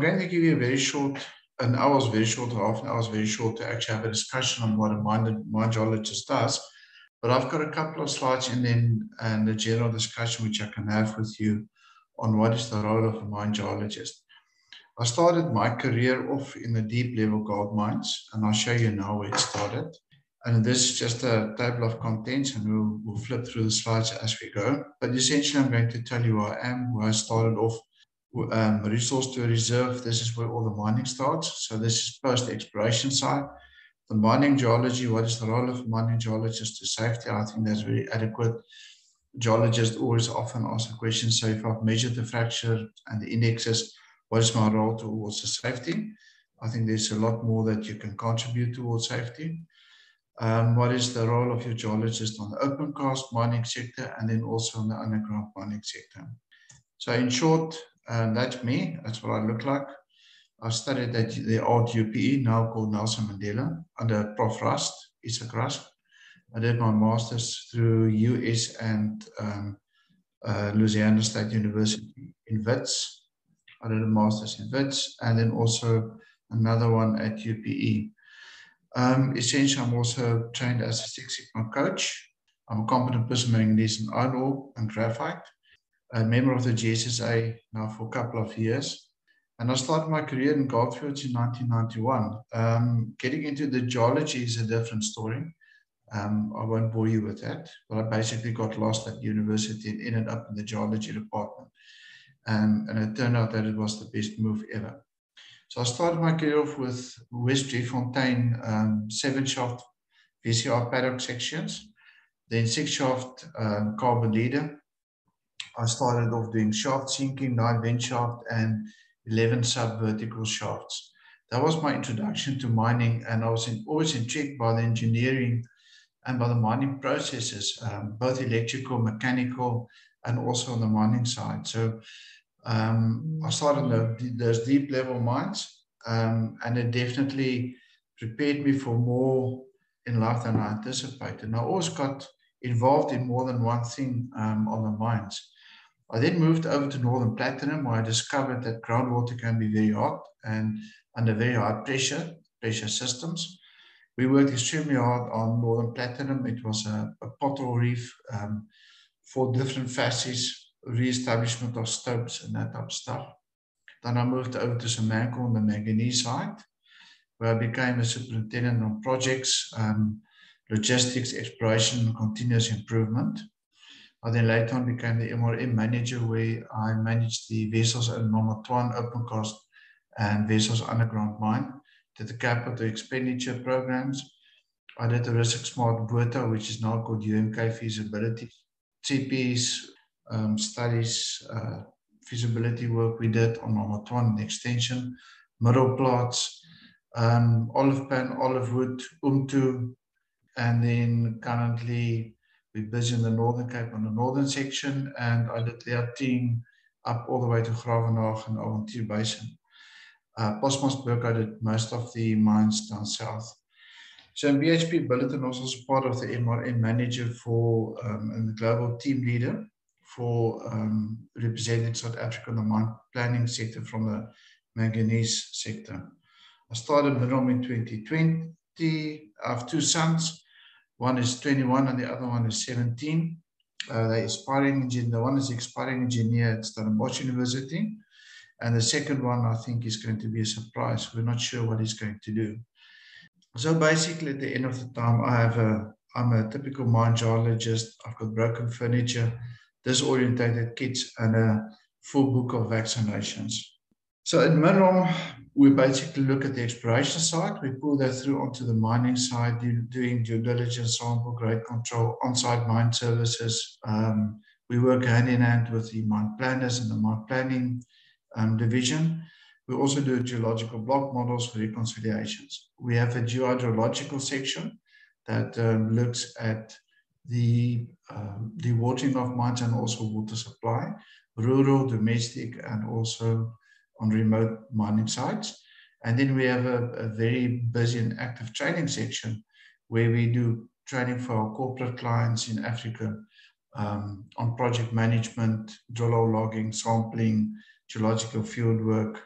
I'm going to give you a very short, an hour's very short, half an hour's very short to actually have a discussion on what a mine, mine geologist does. But I've got a couple of slides and then and a general discussion which I can have with you on what is the role of a mine geologist. I started my career off in the deep level gold mines, and I'll show you now where it started. And this is just a table of contents, and we'll, we'll flip through the slides as we go. But essentially, I'm going to tell you who I am, where I started off, um, resource to reserve. This is where all the mining starts. So this is post exploration side. The mining geology, what is the role of mining geologists to safety? I think that's very adequate. Geologists always often ask the question, so if I've measured the fracture and the indexes, what is my role towards the safety? I think there's a lot more that you can contribute towards safety um, what is the role of your geologist on the open cast mining sector and then also on the underground mining sector. So in short, um, that's me. That's what I look like. I studied at the old UPE, now called Nelson Mandela, under Prof. Rust, Isak Rust. I did my master's through US and um, uh, Louisiana State University in WITS. I did a master's in WITS and then also another one at UPE. Um, essentially, I'm also trained as a Six Sigma coach. I'm a competent person manganese and iron ore and graphite. A member of the GSSA now for a couple of years. And I started my career in Goldfields in 1991. Um, getting into the geology is a different story. Um, I won't bore you with that, but I basically got lost at university and ended up in the geology department. And, and it turned out that it was the best move ever. So I started my career off with West Driefontein um, seven shaft VCR paddock sections, then six shaft um, carbon leader. I started off doing shaft sinking, nine vent shaft, and 11 sub vertical shafts. That was my introduction to mining, and I was in, always intrigued by the engineering and by the mining processes, um, both electrical, mechanical, and also on the mining side. So um, I started those deep level mines, um, and it definitely prepared me for more in life than I anticipated. And I always got involved in more than one thing um, on the mines. I then moved over to Northern Platinum, where I discovered that groundwater can be very hot and under very high pressure, pressure systems. We worked extremely hard on Northern Platinum. It was a, a pothole reef um, for different facets re-establishment of stopes and that type of stuff. Then I moved over to Samancor on the manganese side, where I became a superintendent on projects, um, logistics, exploration, and continuous improvement. I then later on became the MRM manager, where I managed the Wessels in Mamatwan open cast and Wessels underground mine, did the capital expenditure programs. I did the risk smart BOTA, which is now called UMK feasibility. CPs, um, studies, uh, feasibility work we did on Mamatwan extension, Middelplaats, um, olive pan, olive wood, Umtu, and then currently we're busy in the Northern Cape on the northern section, and I did their team up all the way to Gravenhage and Avontuur Basin. Uh, Postmasburg, I did most of the mines down south. So in BHP Billiton, I was also part of the MRM manager for um, and the global team leader for um, representing South Africa in the mine planning sector from the manganese sector. I started Mineral in 2020. I have two sons. One is 21 and the other one is 17. Uh, they're aspiring engineer. The one is aspiring engineer at Stellenbosch University. And the second one, I think, is going to be a surprise. We're not sure what he's going to do. So basically, at the end of the time, I have a, I'm a typical mine geologist. I've got broken furniture disorientated kids and a full book of vaccinations. So in MinROM, we basically look at the exploration side. We pull that through onto the mining side, doing due diligence, sample grade control, on-site mine services. Um, we work hand in hand with the mine planners and the mine planning um, division. We also do geological block models for reconciliations. We have a geohydrological section that um, looks at the um, watering of mines and also water supply, rural, domestic, and also on remote mining sites. And then we have a, a very busy and active training section where we do training for our corporate clients in Africa um, on project management, drill logging, sampling, geological field work,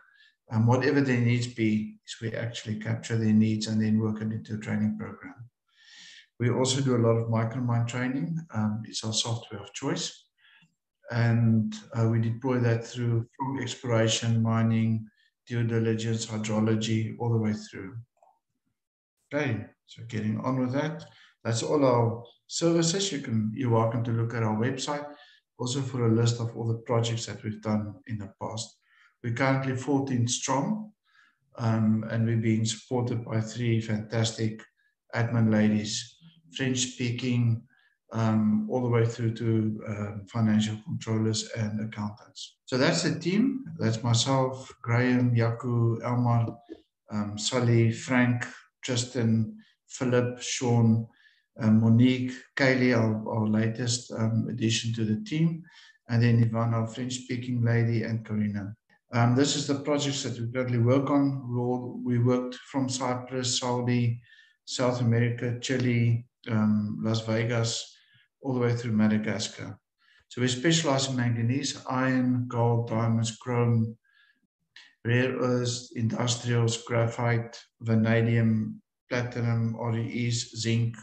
And whatever their needs be, is we actually capture their needs and then work it into a training program. We also do a lot of micro micromine training. Um, it's our software of choice. And uh, we deploy that through from exploration, mining, due diligence, hydrology, all the way through. Okay, so getting on with that. That's all our services. You can, you're welcome to look at our website also for a list of all the projects that we've done in the past. We're currently 14 strong, um, and we're being supported by three fantastic admin ladies, French speaking, um, all the way through to um, financial controllers and accountants. So that's the team. That's myself, Graham, Yaku, Elmar, um, Sally, Frank, Tristan, Philip, Sean, um, Monique, Kaylee, our, our latest um, addition to the team, and then Ivana, our French-speaking lady, and Karina. Um, this is the projects that we currently work on. We, all, we worked from Cyprus, Saudi, South America, Chile, um, Las Vegas, all the way through Madagascar. So we specialize in manganese, iron, gold, diamonds, chrome, rare earths, industrials, graphite, vanadium, platinum, REEs, zinc,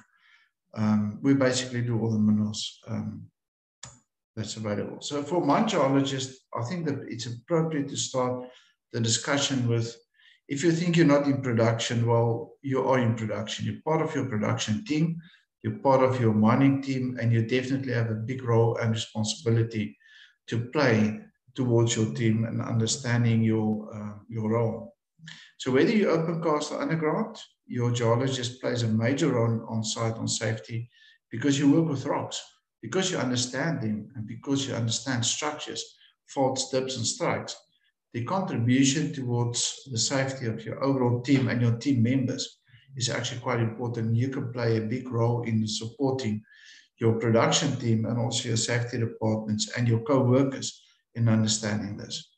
um, we basically do all the minerals um, that's available. So for mine geologists, I think that it's appropriate to start the discussion with, if you think you're not in production, well, you are in production. You're part of your production team, you're part of your mining team, and you definitely have a big role and responsibility to play towards your team and understanding your, uh, your role. So whether you open cast or underground, your geologist plays a major role on site on safety because you work with rocks, because you understand them, and because you understand structures, faults, dips, and strikes. The contribution towards the safety of your overall team and your team members is actually quite important. You can play a big role in supporting your production team and also your safety departments and your co-workers in understanding this.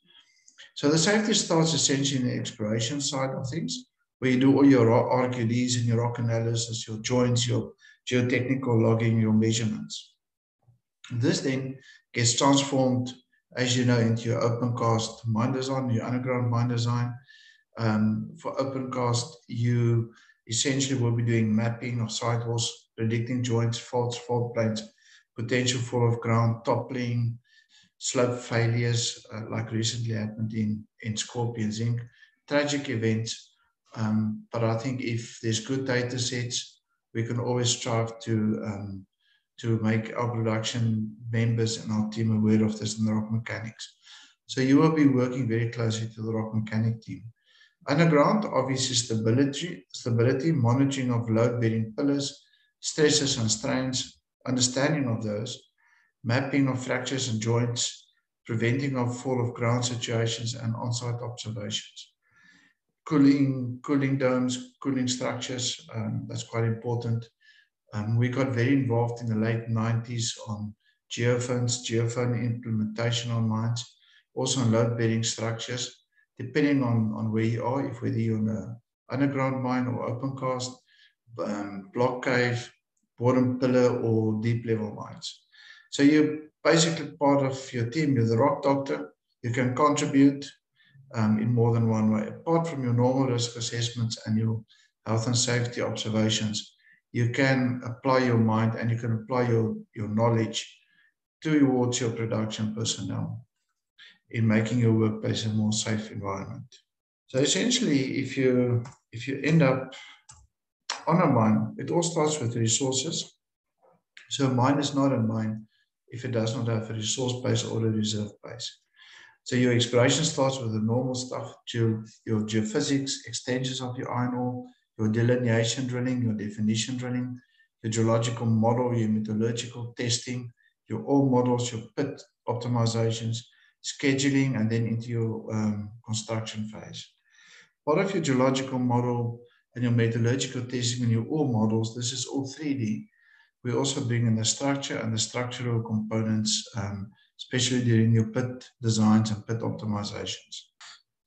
So the safety starts essentially in the exploration side of things where you do all your RQDs and your rock analysis, your joints, your geotechnical logging, your measurements. This then gets transformed, as you know, into your open cast mine design, your underground mine design. Um, for open cast, you essentially we'll be doing mapping of sidewalls, predicting joints, faults, fault planes, potential fall of ground, toppling, slope failures, uh, like recently happened in, in Skorpion Zinc, tragic events, um, but I think if there's good data sets, we can always strive to um, to make our production members and our team aware of this in the rock mechanics. So you will be working very closely to the rock mechanic team. Underground, obviously stability, stability, monitoring of load-bearing pillars, stresses and strains, understanding of those, mapping of fractures and joints, preventing of fall of ground situations and on-site observations cooling, cooling domes, cooling structures. Um, that's quite important. Um, we got very involved in the late 90s on geophones, geophone implementation on mines, also on load bearing structures, depending on, on where you are, if whether you're in an underground mine or open cast, um, block cave, bottom pillar or deep level mines. So you're basically part of your team, you're the rock doctor, you can contribute, um, in more than one way. Apart from your normal risk assessments and your health and safety observations, you can apply your mind and you can apply your, your knowledge towards your production personnel in making your workplace a more safe environment. So essentially, if you if you end up on a mine, it all starts with resources. So a mine is not a mine if it does not have a resource base or a reserve base. So your exploration starts with the normal stuff, your, your geophysics, extensions of your iron ore, your delineation drilling, your definition drilling, your geological model, your metallurgical testing, your ore models, your pit optimizations, scheduling, and then into your um, construction phase. Part of your geological model and your metallurgical testing and your ore models, this is all 3D. We also bring in the structure and the structural components um, especially during your pit designs and pit optimizations.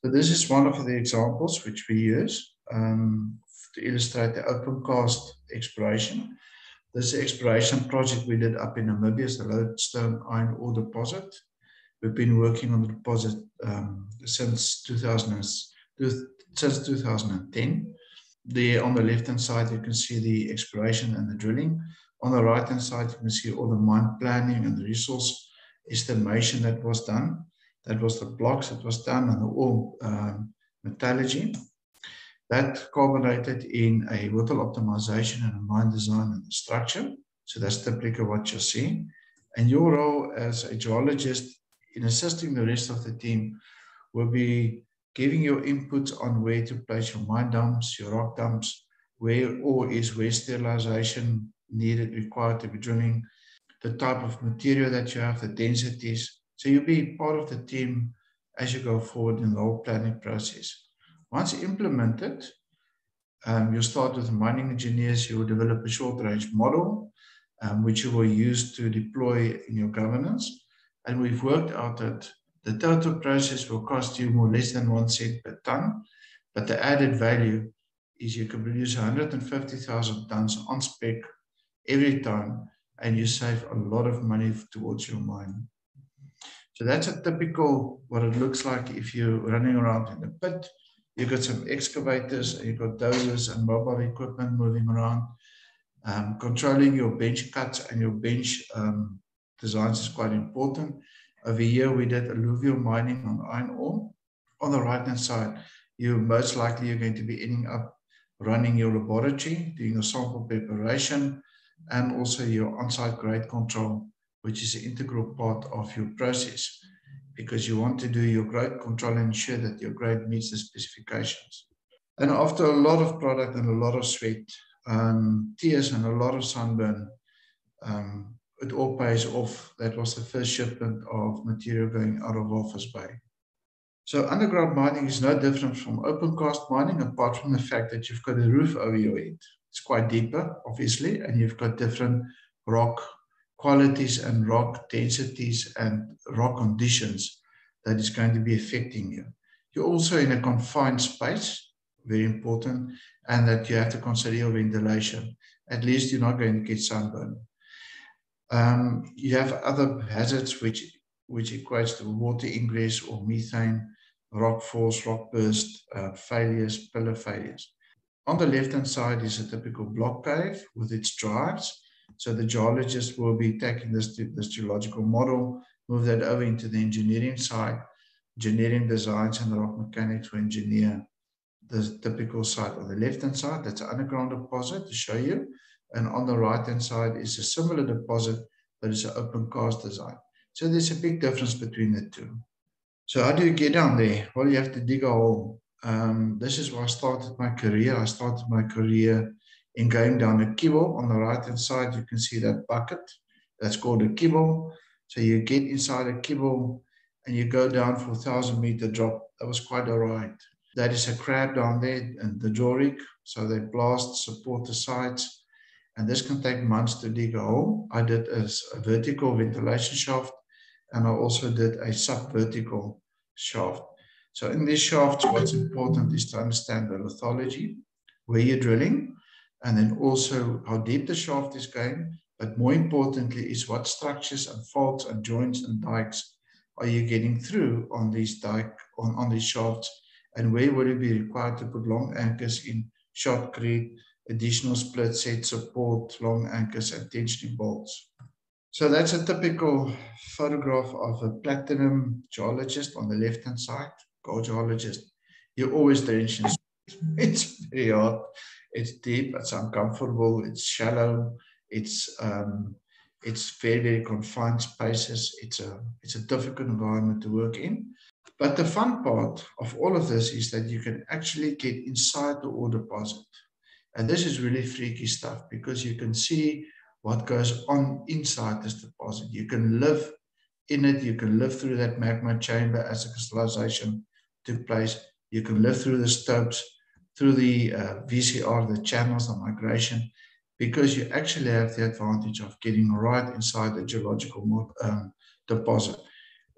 So this is one of the examples which we use um, to illustrate the open cast exploration. This exploration project we did up in Namibia is the Lodestone Iron Ore Deposit. We've been working on the deposit um, since 2000, since 2010. There on the left-hand side, you can see the exploration and the drilling. On the right-hand side, you can see all the mine planning and the resource estimation that was done. That was the blocks that was done and the ore um, metallurgy. That culminated in a whittle optimization and a mine design and structure. So that's typically what you're seeing. And your role as a geologist in assisting the rest of the team will be giving your input on where to place your mine dumps, your rock dumps, where ore is, where sterilization needed, required to be drilling, the type of material that you have, the densities. So you'll be part of the team as you go forward in the whole planning process. Once implemented, um, you start with mining engineers, you will develop a short range model, um, which you will use to deploy in your governance. And we've worked out that the total process will cost you more less than one cent per ton, but the added value is you can produce 150,000 tons on spec every time, and you save a lot of money towards your mine. So that's a typical what it looks like if you're running around in the pit. You've got some excavators, you've got dozers and mobile equipment moving around. Um, controlling your bench cuts and your bench um, designs is quite important. Over here, we did alluvial mining on iron ore. On the right-hand side, you most likely you're going to be ending up running your laboratory, doing your sample preparation, and also your on-site grade control, which is an integral part of your process because you want to do your grade control and ensure that your grade meets the specifications. And after a lot of product and a lot of sweat, um, tears and a lot of sunburn, um, it all pays off. That was the first shipment of material going out of Walvis Bay. So underground mining is no different from open cast mining, apart from the fact that you've got a roof over your head. It's quite deeper, obviously, and you've got different rock qualities and rock densities and rock conditions that is going to be affecting you. You're also in a confined space, very important, and that you have to consider your ventilation. At least you're not going to get sunburn. Um, you have other hazards which which equates to water ingress or methane, rock falls, rock burst, uh, failures, pillar failures. On the left-hand side is a typical block cave with its drives. So the geologist will be taking this, this geological model, move that over into the engineering side. Engineering designs and rock mechanics will engineer the typical site on the left-hand side. That's an underground deposit to show you. And on the right-hand side is a similar deposit, but it's an open cast design. So there's a big difference between the two. So how do you get down there? Well, you have to dig a hole. Um, this is where I started my career. I started my career in going down a kibble. On the right-hand side, you can see that bucket. That's called a kibble. So you get inside a kibble and you go down for a thousand meter drop. That was quite a ride. That is a crab down there and the jaw rig. So they blast, support the sides and this can take months to dig a hole. I did a, vertical ventilation shaft, and I also did a sub-vertical shaft. So in these shafts, what's important is to understand the lithology, where you're drilling, and then also how deep the shaft is going. But more importantly is what structures and faults and joints and dikes are you getting through on these dike on, on these shafts, and where will you be required to put long anchors in shotcrete additional split set support, long anchors, and tensioning bolts. So that's a typical photograph of a platinum geologist on the left-hand side, gold geologist. You're always in It's very hard. It's deep. It's uncomfortable. It's shallow. It's um, it's very very confined spaces. It's a it's a difficult environment to work in. But the fun part of all of this is that you can actually get inside the ore deposit. And this is really freaky stuff because you can see what goes on inside this deposit. You can live in it. You can live through that magma chamber as the crystallization took place. You can live through the stopes, through the uh, VCR, the channels, the migration, because you actually have the advantage of getting right inside the geological um, deposit.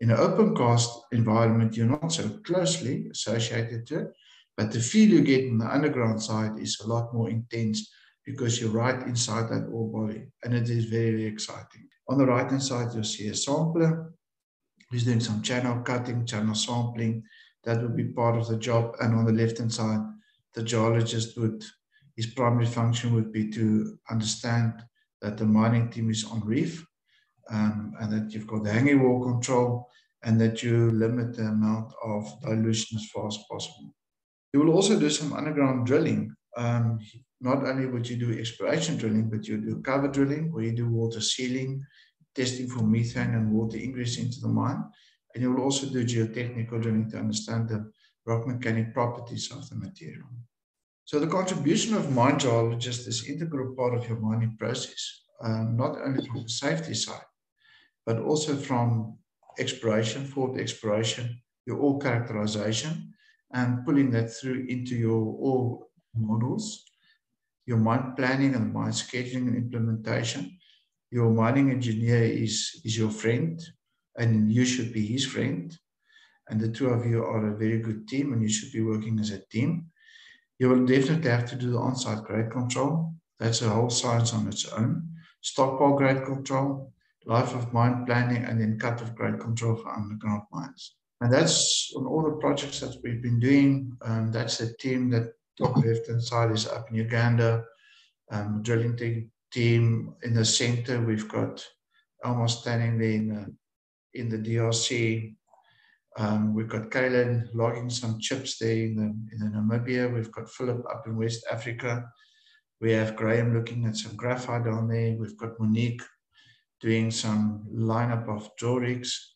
In an open cast environment, you're not so closely associated to it, but the feel you get in the underground side is a lot more intense because you're right inside that ore body and it is very, very exciting. On the right hand side, you'll see a sampler He's doing some channel cutting, channel sampling. That would be part of the job. And on the left-hand side, the geologist would, his primary function would be to understand that the mining team is on reef um, and that you've got the hanging wall control and that you limit the amount of dilution as far as possible. You will also do some underground drilling. Um, not only would you do exploration drilling, but you do cover drilling where you do water sealing, testing for methane and water ingress into the mine. And you will also do geotechnical drilling to understand the rock mechanic properties of the material. So the contribution of mine geologists is integral part of your mining process, um, not only from the safety side, but also from exploration, forward exploration, your ore characterization, and pulling that through into your ore models, your mine planning and mine scheduling and implementation. Your mining engineer is, is your friend, and you should be his friend. And the two of you are a very good team, and you should be working as a team. You will definitely have to do the on-site grade control. That's a whole science on its own. Stockpile grade control, life of mine planning, and then cut-off grade control for underground mines. And that's on all the projects that we've been doing. Um, that's the team that top left hand side is up in Uganda. Um, drilling team, team in the center, we've got almost standing there in the, in the DRC. Um, we've got Kaylin logging some chips there in the, in the Namibia. We've got Philip up in West Africa. We have Graham looking at some graphite down there. We've got Monique doing some lineup of drill rigs.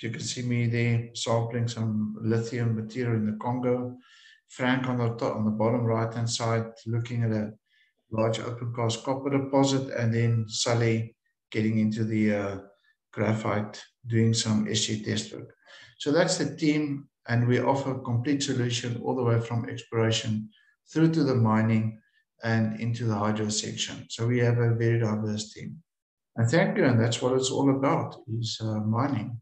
You can see me there sampling some lithium material in the Congo. Frank on the top, on the bottom right hand side, looking at a large open cast copper deposit, and then Sally getting into the uh, graphite, doing some SC test work. So that's the team, and we offer complete solution all the way from exploration through to the mining and into the hydro section. So we have a very diverse team. And thank you, and that's what it's all about, is uh, mining.